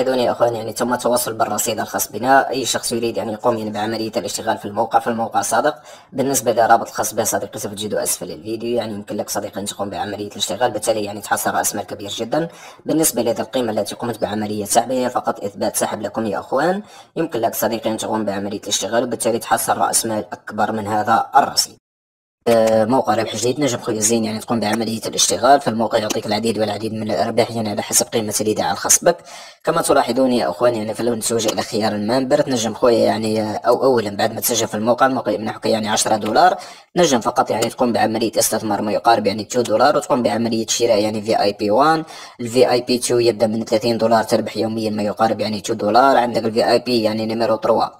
أيضا يا أخوان يعني تم التواصل بالرصيد الخاص بنا. أي شخص يريد أن يقوم يعني بعملية الاشتغال في الموقع فالموقع صادق. بالنسبة لرابط الخاص به صديقي سوف تجده أسفل الفيديو. يعني يمكن لك صديقي أن تقوم بعملية الاشتغال بالتالي يعني تحصل رأس مال كبير جدا. بالنسبة لهذه القيمة التي قمت بعملية سحبها فقط إثبات سحب لكم يا أخوان. يمكن لك صديقي أن تقوم بعملية الاشتغال وبالتالي تحصل رأس مال أكبر من هذا الرصيد. موقع ربح جديد نجم زين يعني تقوم بعملية الاشتغال فالموقع يعطيك العديد والعديد من الأرباح يعني على حسب قيمة الإيداع الخاص بك. كما تلاحظون يا أخوان يعني فلو نتوجه إلى خيار ال member تنجم خويا يعني أو أولا بعد ما تسجل في الموقع الموقع يمنحك يعني 10 دولار. نجم فقط يعني تقوم بعملية استثمار ما يقارب يعني 2 دولار وتقوم بعملية شراء يعني VIP 1 ال VIP 2 يبدأ من 30 دولار تربح يوميا ما يقارب يعني 2 دولار. عندك ال VIP يعني numéro 3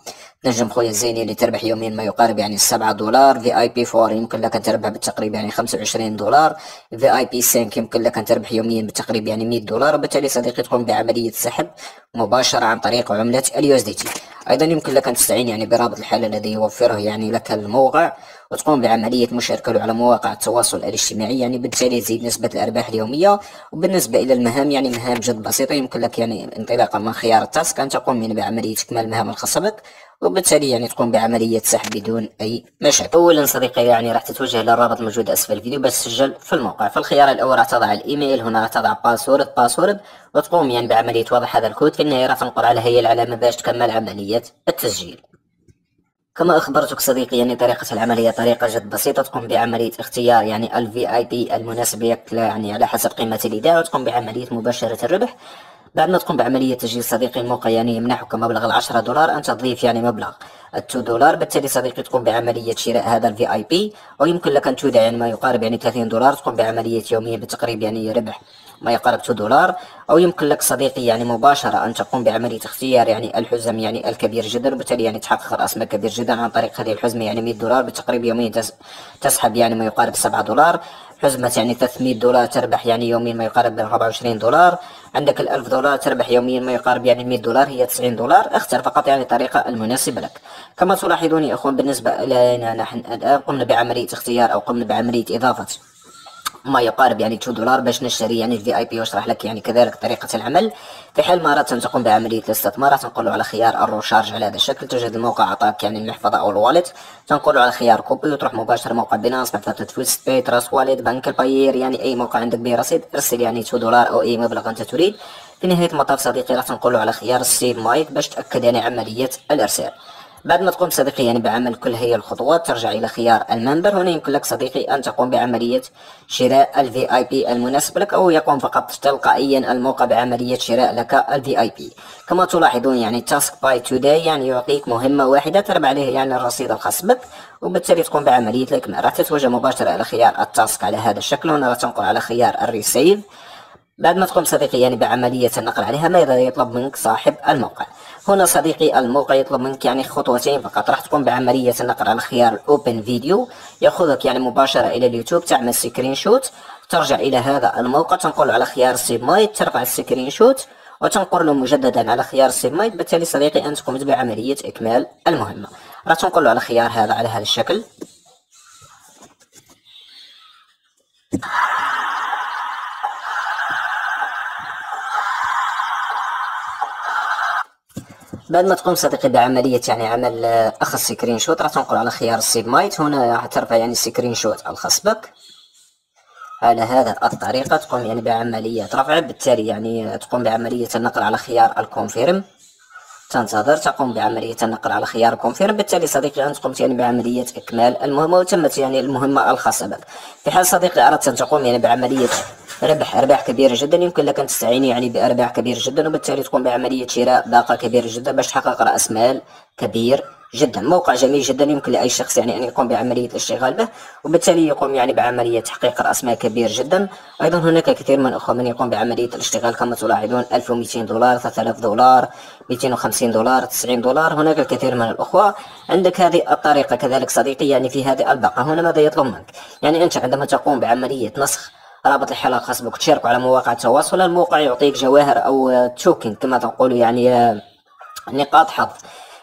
نجم خويا الزيني اللي تربح يوميا ما يقارب يعني السبعة دولار. VIP 4 يمكن لك أن تربح بالتقريب يعني خمسة وعشرين دولار. VIP 5 يمكن لك أن تربح يوميا بالتقريب يعني مية دولار. وبالتالي صديقي تقوم بعملية سحب مباشرة عن طريق عملة ال USDT أيضا يمكن لك أن تستعين يعني برابط الإحالة الذي يوفره يعني لك الموقع. وتقوم بعملية مشاركة على مواقع التواصل الاجتماعي يعني بالتالي تزيد نسبة الأرباح اليومية. وبالنسبة إلى المهام يعني مهام جد بسيطة يمكن لك يعني انطلاقا من خيار ال task أن تقوم يعني بعملية إكمال المهام الخاصة بك. وبالتالي يعني تقوم بعملية سحب بدون أي مشاكل. أولا صديقي يعني راح تتوجه للرابط الموجود أسفل الفيديو بس تسجل في الموقع. في الخيار الأول راح تضع الإيميل هنا راح تضع password password وتقوم يعني بعملية وضع هذا الكود. في النهاية راح تنقر على هي العلامة باش تكمل عملية التسجيل. كما أخبرتك صديقي يعني طريقة العملية طريقة جد بسيطة تقوم بعملية اختيار يعني ال VIP المناسب لك يعني على حسب قيمة الإيداع وتقوم بعملية مباشرة الربح. بعد ما تقوم بعملية تسجيل صديقي الموقع يعني يمنحك مبلغ العشرة دولار أنت تضيف يعني مبلغ ال two دولار. بالتالي صديقي تقوم بعملية شراء هذا ال VIP ويمكن لك أن تودع يعني ما يقارب يعني 30 دولار تقوم بعملية يومية بالتقريب يعني ربح. ما يقارب 2 دولار أو يمكن لك صديقي يعني مباشرة أن تقوم بعملية اختيار يعني الحزم يعني الكبير جدا وبالتالي يعني تحقق رأس مال كبير جدا عن طريق هذه الحزمة يعني 100 دولار بالتقريب يوميا تسحب يعني ما يقارب 7 دولار. حزمة يعني 300 دولار تربح يعني يوميا ما يقارب 24 دولار. عندك الألف دولار تربح يوميا ما يقارب يعني 100 دولار هي 90 دولار. اختر فقط يعني الطريقة المناسبة لك. كما تلاحظون يا أخوان بالنسبة إلينا نحن الآن قمنا بعملية اختيار أو قمنا بعملية إضافة. ما يقارب يعني 2 دولار باش نشتري يعني ال VIP واشرح لك يعني كذلك طريقة العمل. في حال ما اردت أن تقوم بعملية الاستثمار تنقر على خيار ال recharge على هذا الشكل. توجد الموقع اعطاك يعني المحفظة أو ال wallet. تنقر على خيار copy وتروح مباشرة موقع Binance محفظة تويست باي Trust Wallet بنك الباير يعني أي موقع عندك به رصيد. ارسل يعني 2 دولار أو أي مبلغ أنت تريد. في نهاية المطاف صديقي راح تنقر على خيار ال submit باش تأكد يعني عملية الإرسال. بعد ما تقوم صديقي يعني بعمل كل هي الخطوات ترجع إلى خيار ال member. هنا يمكن لك صديقي أن تقوم بعملية شراء ال VIP المناسب لك أو يقوم فقط تلقائيا الموقع بعملية شراء لك ال VIP كما تلاحظون يعني task by today يعني يعطيك مهمة واحدة تربح عليه يعني الرصيد الخاص بك وبالتالي تقوم بعملية الإكمال راح تتوجه مباشرة إلى خيار ال task على هذا الشكل. هنا راح تنقر على خيار ال receive بعد ما تقوم صديقي يعني بعملية النقر عليها ماذا يطلب منك صاحب الموقع. هنا صديقي الموقع يطلب منك يعني خطوتين فقط. راح تقوم بعملية النقر على خيار open video يأخذك يعني مباشرة إلى اليوتيوب تعمل screenshot ترجع إلى هذا الموقع تنقر على خيار submit ترفع ال screenshot وتنقر له مجددا على خيار submit بالتالي صديقي أنت قمت بعملية إكمال المهمة. راح تنقر له على خيار هذا على هذا الشكل. بعد ما تقوم صديقي بعملية يعني عمل آه، أخذ screenshot راح تنقر على خيار ال submit. هنا راح ترفع يعني screenshot الخاص بك. على هذا الطريقة تقوم يعني بعملية رفع بالتالي يعني تقوم بعملية النقر على خيار ال confirm. تنتظر تقوم بعملية النقر على خيار confirm بالتالي صديقي أنت قمت يعني بعملية إكمال المهمة وتمت يعني المهمة الخاصة بك. في حال صديقي أردت أن تقوم يعني بعملية ربح أرباح كبيرة جدا. يمكن لك أن تستعين يعني بأرباح كبيرة جدا وبالتالي تقوم بعملية شراء باقة كبيرة جدا باش تحقق رأس مال كبير جدا. موقع جميل جدا يمكن لأي شخص يعني أن يقوم بعملية الاشتغال به وبالتالي يقوم يعني بعملية تحقيق رأس مال كبير جدا. أيضا هناك كثير من الأخوة من يقوم بعملية الاشتغال كما تلاحظون 1200 دولار 3000 دولار 250 دولار 90 دولار. هناك الكثير من الأخوة عندك هذه الطريقة. كذلك صديقي يعني في هذه الباقة هنا ماذا يطلب منك؟ يعني أنت عندما تقوم بعملية نسخ رابط الحلقة خاص بك تشاركوا على مواقع التواصل. الموقع يعطيك جواهر أو توكن كما تقول يعني آه، نقاط حظ.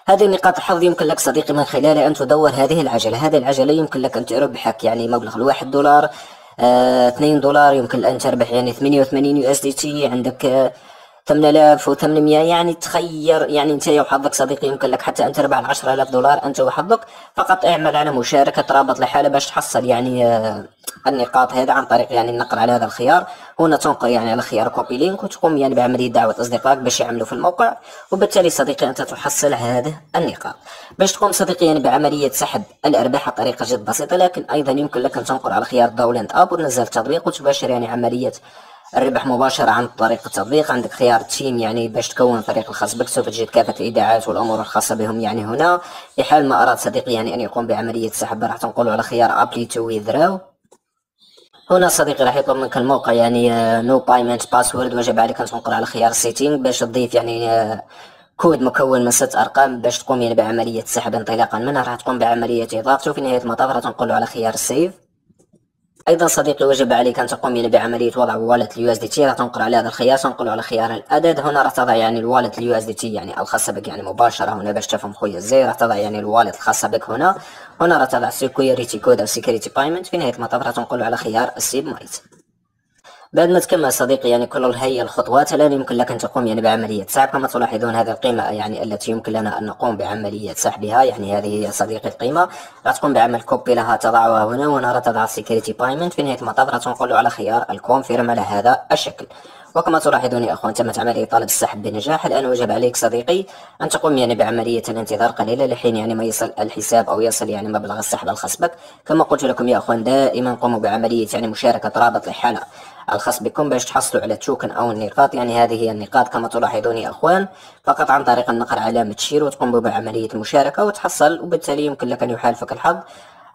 هذه نقاط الحظ يمكن لك صديقي من خلالها أن تدور هذه العجلة. هذه العجلة يمكن لك أن تربحك يعني مبلغ الواحد دولار آه 2 دولار يمكن أن تربح يعني 88 USDT عندك آه 8800 يعني تخير يعني أنت وحظك صديقي يمكن لك حتى أن تربح 10000 دولار أنت وحظك. فقط اعمل على مشاركة رابط الإحالة باش تحصل يعني آه، النقاط هذا عن طريق يعني النقر على هذا الخيار. هنا تنقر يعني على خيار copy link وتقوم يعني بعملية دعوة أصدقائك باش يعملوا في الموقع وبالتالي صديقي أنت تحصل هذه النقاط. باش تقوم صديقي يعني بعملية سحب الأرباح طريقة جد بسيطة لكن أيضا يمكن لك أن تنقر على خيار download app وتنزل التطبيق وتباشر يعني عملية الربح مباشرة عن طريق التطبيق. عندك خيار team يعني باش تكون فريق الخاص بك سوف تجد كافة الإيداعات والأمور الخاصة بهم يعني هنا. في حال ما أراد صديقي يعني أن يقوم بعملية سحب راح تنقر على خيار apply to withdraw هنا صديقي راح يطلب منك الموقع يعني no payment password وجب عليك ان تنقر على خيار setting باش تضيف يعني آه، كود مكون من ست أرقام باش تقوم يعني بعملية سحب انطلاقا منها. راح تقوم بعملية اضافته في نهاية المطاف راح تنقر على خيار save أيضا صديقي وجب عليك أن تقوم بعملية وضع wallet ال USDT تنقر على هذا الخيار تنقر على خيار ال add هنا راح تضع يعني ال wallet ال USDT يعني الخاصة بك يعني مباشرة. هنا باش تفهم خويا إزاي راح تضع يعني ال wallet الخاصة بك هنا. هنا راح تضع security code أو security payment في نهاية المطاف راح تنقر على خيار ال submit. بعد ما تكمل صديقي يعني كل هي الخطوات الآن يمكن لك أن تقوم يعني بعملية سحب. كما تلاحظون هذه القيمة يعني التي يمكن لنا أن نقوم بعملية سحبها. يعني هذه هي صديقي القيمة. راح تقوم بعمل copy لها تضعها هنا وهنا تضع security payment في نهاية المطاف راح تنقر على خيار ال confirm على هذا الشكل. وكما تلاحظون يا أخوان تمت عملية طلب السحب بنجاح. الآن وجب عليك صديقي أن تقوم يعني بعملية الانتظار قليلا لحين يعني ما يصل الحساب أو يصل يعني مبلغ السحب الخاص بك كما قلت لكم يا أخوان دائما قوموا بعملية يعني مشاركة رابط الحاله الخاص بكم باش تحصلوا على توكن أو النقاط. يعني هذه هي النقاط كما تلاحظون يا أخوان. فقط عن طريق النقر علامة شير وتقوم بعملية المشاركة وتحصل وبالتالي يمكن لك أن يحالفك الحظ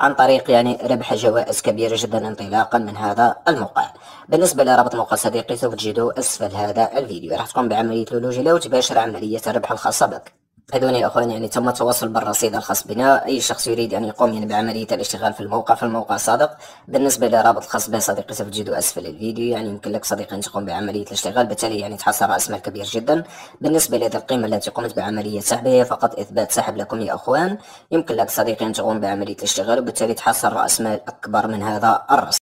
عن طريق يعني ربح جوائز كبيرة جدا انطلاقا من هذا الموقع بالنسبة لرابط موقع صديقي سوف تجدوه أسفل هذا الفيديو. راح تقوم بعملية لولوجيا وتباشر عملية الربح الخاصة بك. هذول يا أخوان يعني تم التواصل بالرصيد الخاص بنا. أي شخص يريد أن يقوم يعني بعملية الاشتغال في الموقع في الموقع صادق. بالنسبة لرابط الخاص به صديقي سوف تجده أسفل الفيديو يعني يمكن لك صديقي أن تقوم بعملية الاشتغال. بالتالي يعني تحصل رأس مال كبير جدا. بالنسبة لهذه القيمة التي قمت بعملية سحبها فقط إثبات سحب لكم يا أخوان. يمكن لك صديقي أن تقوم بعملية الاشتغال وبالتالي تحصل رأس مال أكبر من هذا الرصيد.